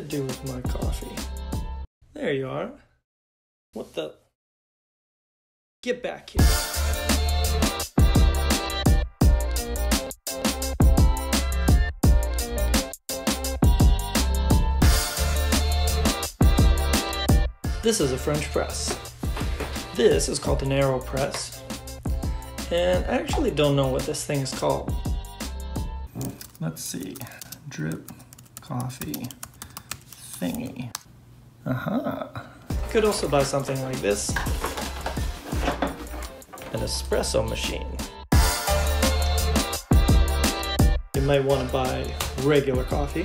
do with my coffee? There you are. What the? Get back here. This is a French press. This is called an AeroPress. And I actually don't know what this thing is called. Let's see. Drip coffee thingy. Uh-huh. You could also buy something like this. An espresso machine. You might want to buy regular coffee,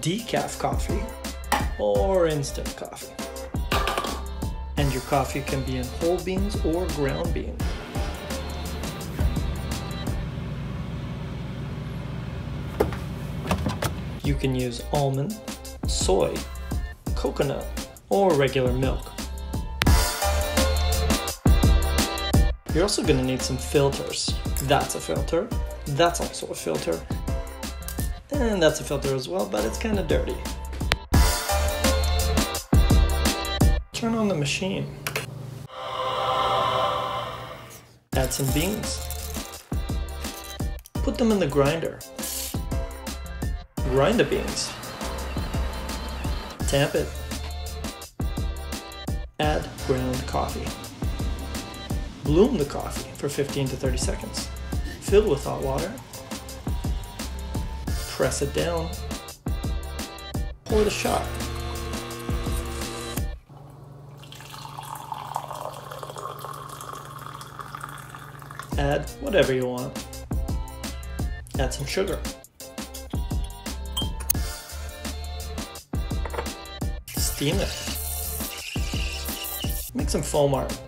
decaf coffee, or instant coffee. And your coffee can be in whole beans or ground bean. You can use almond, soy, coconut, or regular milk. You're also going to need some filters. That's a filter. That's also a filter. And that's a filter as well, but it's kind of dirty. Turn on the machine. Add some beans. Put them in the grinder. Grind the beans. Tamp it. Add ground coffee. Bloom the coffee for 15 to 30 seconds. Fill with hot water. Press it down. Pour the shot. Add whatever you want. Add some sugar. Steam it. Make some foam art.